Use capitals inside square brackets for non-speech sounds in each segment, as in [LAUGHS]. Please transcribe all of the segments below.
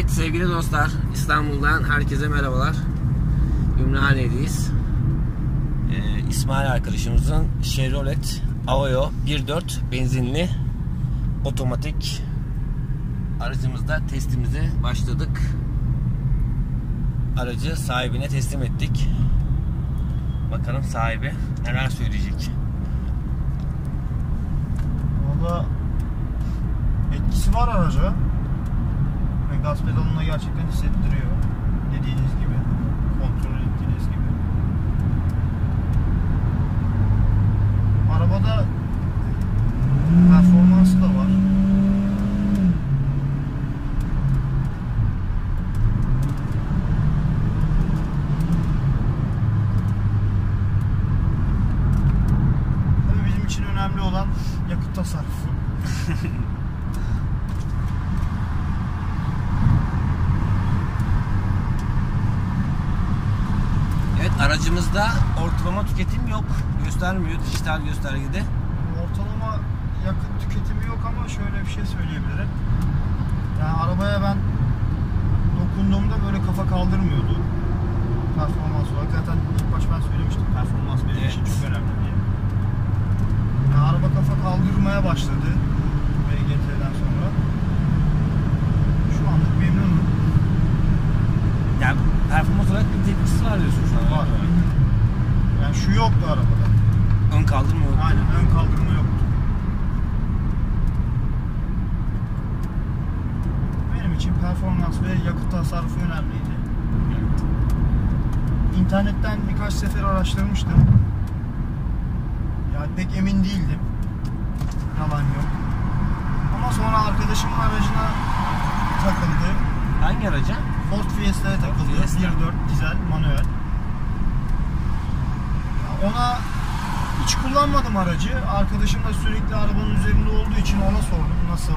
Evet sevgili dostlar İstanbul'dan herkese merhabalar. Ümraniye'deyiz. Ee, İsmail arkadaşımızın Chevrolet Aveo 1.4 benzinli otomatik aracımızda testimize başladık. Aracı sahibine teslim ettik. Bakalım sahibi neler söyleyecek. Valla etkisi var araca. Ve gaz pedalına gerçekten hissettiriyor. Dediğiniz gibi. Kontrol ettiğiniz gibi. Arabada performansı da var. Tabii bizim için önemli olan yakıt tasarrufu. [LAUGHS] Evet aracımızda ortalama tüketim yok. Göstermiyor dijital göstergede. Ortalama yakıt tüketimi yok ama şöyle bir şey söyleyebilirim. Yani arabaya ben dokunduğumda böyle kafa kaldırmıyordu. Performans olarak. Zaten ilk baş ben söylemiştim. Performans benim için Evet. çok önemli diye. Yani araba kafa kaldırmaya başladı. VGT'den sonra. Şu anlık memnunum. Yani performans olarak bir tepkisi var diyorsun şu an. Var. Yani şu yoktu arabada. Ön kaldırma yok. Aynen ön kaldırma yoktu. Benim için performans ve yakıt tasarrufu önemliydi. İnternetten birkaç sefer araştırmıştım. Yani pek emin değildim. Yalan yok. Ama sonra arkadaşımın aracına takıldı. Hangi araca? Ford Fiesta'ya takıldı. Fiesta. 1.4 dizel manuel. Ya Ona hiç kullanmadım aracı. Arkadaşım da sürekli arabanın üzerinde olduğu için ona sordum nasıl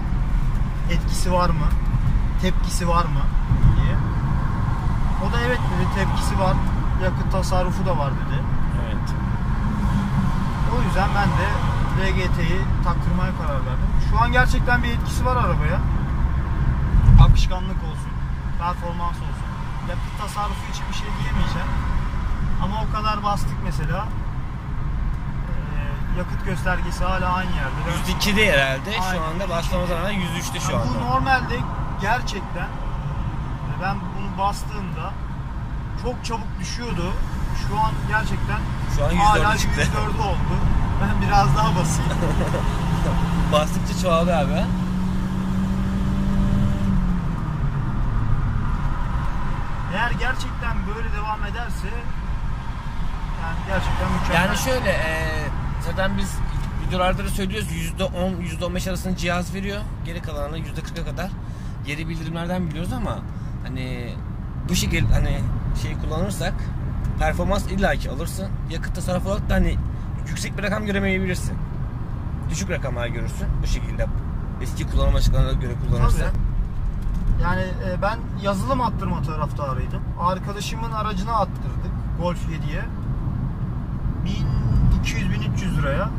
etkisi var mı? Tepkisi var mı? diye. O da evet dedi tepkisi var. Yakıt tasarrufu da var dedi. Evet. O yüzden ben de LGT'yi taktırmaya karar verdim. Şu an gerçekten bir etkisi var arabaya. Akışkanlık olsun, performans olsun. Yakıt tasarrufu için bir şey diyemeyeceğim. Ama o kadar bastık mesela. Ee, yakıt göstergesi hala aynı yerde. Ben- %2'de herhalde. Şu Aynen. anda bastığımız rağmen %3'te şu Yani anda. Bu normalde gerçekten ben bunu bastığımda çok çabuk düşüyordu. Şu an gerçekten Şu an hala %4'e çıktı. %4'ü oldu. Ben biraz daha basayım. [LAUGHS] Bastıkça çoğaldı abi. ha. Eğer gerçekten böyle devam ederse yani gerçekten mükemmel. Yani şöyle e, zaten biz videolarda da söylüyoruz %10 %15 arasında cihaz veriyor. Geri kalanına %40'a kadar geri bildirimlerden biliyoruz ama hani bu şekilde hani şey kullanırsak performans illaki alırsın. Yakıt tasarrufu olarak da hani yüksek bir rakam göremeyebilirsin. Düşük rakamlar görürsün bu şekilde. Eski kullanım açıklamalarına göre kullanırsan. Tabii. Yani e, ben yazılım attırma taraftarıydım. Arkadaşımın aracına attırdık Golf 7'ye. 1200-1300 liraya.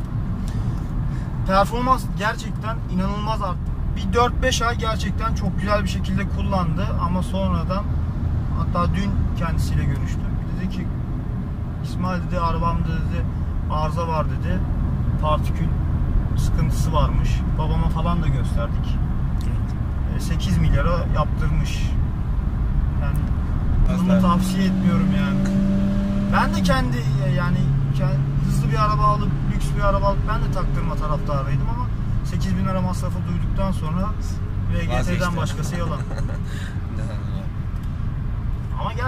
Performans gerçekten inanılmaz arttı. Bir 4-5 ay gerçekten çok güzel bir şekilde kullandı ama sonradan hatta dün kendisiyle görüştüm. Dedi ki İsmail dedi arabamda dedi arıza var dedi. Partikül sıkıntısı varmış. Babama falan da gösterdik. E, 8 milyara yaptırmış. Yani bunu tavsiye etmiyorum yani. Ben de kendi yani ke- hızlı bir araba alıp lüks bir araba alıp ben de taktırma taraftarıydım ama 8 bin lira masrafı duyduktan sonra VGT'den başkası yalan. [LAUGHS]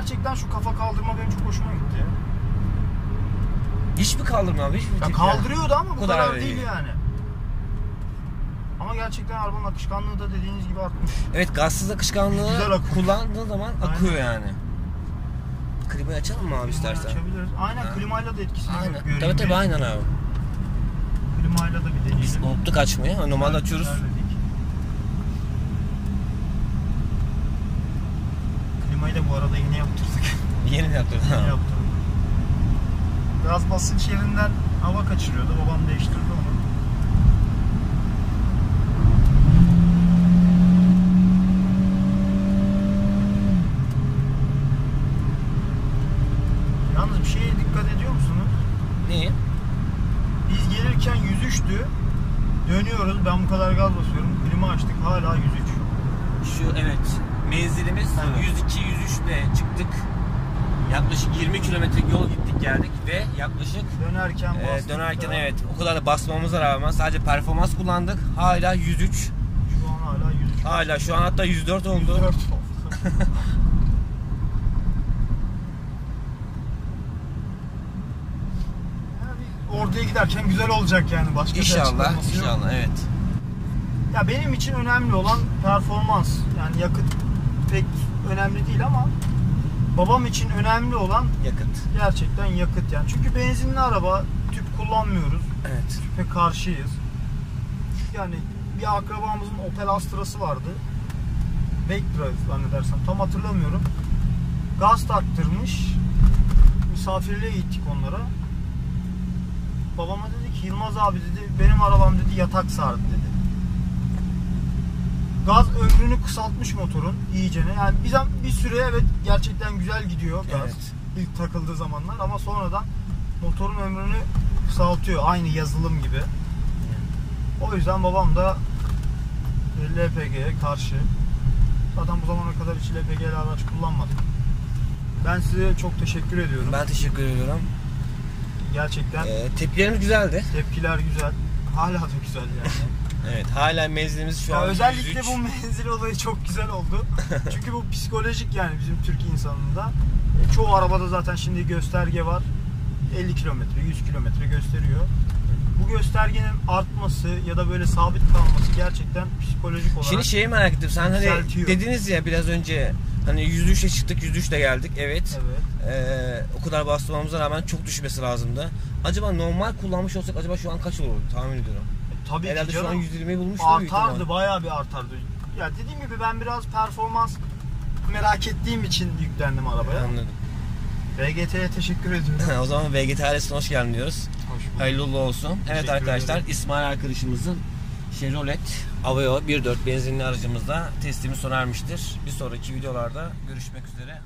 Gerçekten şu kafa kaldırma benim çok hoşuma gitti. Hiç mi kaldırma abi? Hiç mi Ya kaldırıyordu ama bu kadar kadar değil. yani. Ama gerçekten arabanın akışkanlığı da dediğiniz gibi artmış. Evet gazsız akışkanlığı akıyor. kullandığın zaman Aynen. akıyor yani. Klimayı açalım mı abi istersen? Açabiliriz. Aynen Ha. klimayla da etkisini Aynen. Tabii tabii aynen abi. Klimayla da bir Biz deneyelim. unuttuk açmayı. Normalde açıyoruz. dedik. arabayı da bu arada [LAUGHS] yeni yaptırdık. Yeni yaptırdın Yeni yaptırdım. Biraz basınç yerinden hava kaçırıyordu. Babam değiştirdi onu. Yalnız bir şeye dikkat ediyor musunuz? Neyi? Biz gelirken 103'tü. Dönüyoruz. Ben bu kadar gaz basıyorum. Klima açtık. Hala 103. Şu evet menzilimiz Evet. 102 103 ile çıktık. Yaklaşık 20 kilometre yol gittik geldik ve yaklaşık Dönerken e, bastık. dönerken da evet o kadar da basmamıza rağmen sadece performans kullandık. Hala 103. Şu an hala 103. Hala şu an hatta 104 oldu. 104 oldu. [LAUGHS] Yani Orduya giderken güzel olacak yani başka İnşallah, yok. inşallah evet. Ya benim için önemli olan performans. Yani yakıt pek önemli değil ama babam için önemli olan Yakıt. gerçekten yakıt yani. Çünkü benzinli araba tüp kullanmıyoruz. Evet. Tüpe karşıyız. Yani bir akrabamızın Opel Astra'sı vardı. Vectra zannedersem tam hatırlamıyorum. Gaz taktırmış. Misafirliğe gittik onlara. Babama dedi ki Yılmaz abi dedi benim arabam dedi yatak sardı dedi. Gaz ömrünü kısaltmış motorun iyicene. Yani bir, zam- bir süre evet gerçekten güzel gidiyor gaz. Evet. İlk takıldığı zamanlar ama sonradan motorun ömrünü kısaltıyor. Aynı yazılım gibi. O yüzden babam da e, LPG'ye karşı. Zaten bu zamana kadar hiç LPG'li araç kullanmadım. Ben size çok teşekkür ediyorum. Ben teşekkür ediyorum. Gerçekten Ee, tepkilerimiz güzeldi. tepkiler güzel. Hala da güzel yani. [LAUGHS] Evet. Hala menzilimiz şu Ya an özellikle 103. bu menzil olayı çok güzel oldu. [LAUGHS] Çünkü bu psikolojik yani bizim Türk insanında. E, Çoğu arabada zaten şimdi gösterge var. 50 kilometre, 100 kilometre gösteriyor. Bu göstergenin artması ya da böyle sabit kalması gerçekten psikolojik olarak Şimdi şeyi merak ettim. Sen hani Yükseltiyor. dediniz ya biraz önce hani 103'e çıktık 103'le geldik. Evet. Evet. Ee, o kadar bastırmamıza rağmen çok düşmesi lazımdı. Acaba normal kullanmış olsak acaba şu an kaç olurdu tahmin ediyorum. Tabii Herhalde ki şu an canım. 120'yi bulmuş artardı, bayağı bir artardı. Ya dediğim gibi ben biraz performans merak ettiğim için yüklendim arabaya. Anladım. VGT'ye teşekkür ediyorum. [LAUGHS] o zaman VGT ailesine hoş geldin diyoruz. Hoş bulduk. Hayırlı uğurlu olsun. Evet Teşekkür arkadaşlar ederim. İsmail arkadaşımızın Chevrolet Aveo 1.4 benzinli aracımızda teslimi sona ermiştir. Bir sonraki videolarda görüşmek üzere.